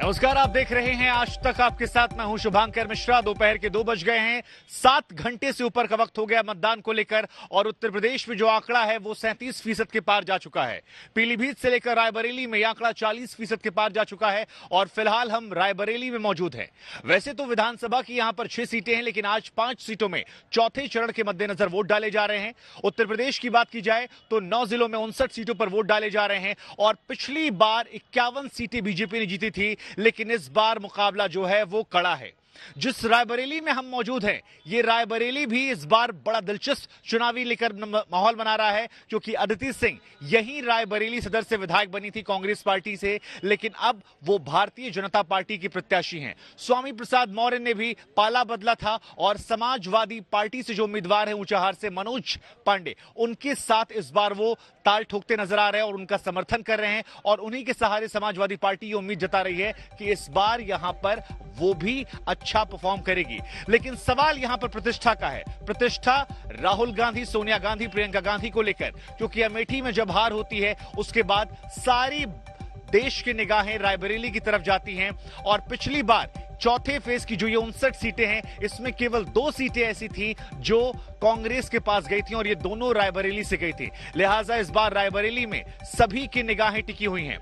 नमस्कार, आप देख रहे हैं आज तक आपके साथ मैं हूँ शुभांकर मिश्रा। दोपहर के दो बज गए हैं, सात घंटे से ऊपर का वक्त हो गया मतदान को लेकर और उत्तर प्रदेश में जो आंकड़ा है वो सैंतीस फ़ीसद के पार जा चुका है। पीलीभीत से लेकर रायबरेली में आंकड़ा चालीस फ़ीसद के पार जा चुका है और फ़िलहाल हम रायबरेली में मौजूद है। वैसे तो विधानसभा की यहाँ पर छह सीटें हैं, लेकिन आज पाँच सीटों में चौथे चरण के मद्देनजर वोट डाले जा रहे हैं। उत्तर प्रदेश की बात की जाए तो नौ जिलों में उनसठ सीटों पर वोट डाले जा रहे हैं और पिछली बार इक्यावन सीटें बीजेपी ने जीती थी लेकिन इस बार मुकाबला जो है वो कड़ा है। जिस रायबरेली में हम मौजूद हैं, ये रायबरेली भी इस बार बड़ा दिलचस्प चुनावी लेकर माहौल बना रहा है, क्योंकि अदिति सिंह यही रायबरेली सदर से विधायक बनी थी कांग्रेस पार्टी से, लेकिन अब वो भारतीय जनता पार्टी की प्रत्याशी हैं। स्वामी प्रसाद मौर्य ने भी पाला बदला था और समाजवादी पार्टी से जो उम्मीदवार है ऊंचाहार से मनोज पांडे, उनके साथ इस बार वो ताल ठोकते नज़र आ रहे हैं और उनका समर्थन कर रहे हैं और उन्हीं के सहारे समाजवादी पार्टी ये उम्मीद जता रही है कि इस बार यहाँ पर वो भी अच्छा परफॉर्म करेगी। लेकिन सवाल यहाँ पर प्रतिष्ठा का है। प्रतिष्ठा राहुल गांधी, सोनिया गांधी, प्रियंका गांधी को लेकर, क्योंकि अमेठी में जब हार होती है, उसके बाद सारी देश की निगाहें रायबरेली की तरफ़ जाती हैं और पिछली बार चौथे फ़ेज़ की जो ये उनसठ सीटें हैं, इसमें केवल दो सीटें ऐसी थी जो कांग्रेस के पास गई थी और ये दोनों रायबरेली से गई थी। लिहाजा इस बार रायबरेली में सभी की निगाहें टिकी हुई हैं।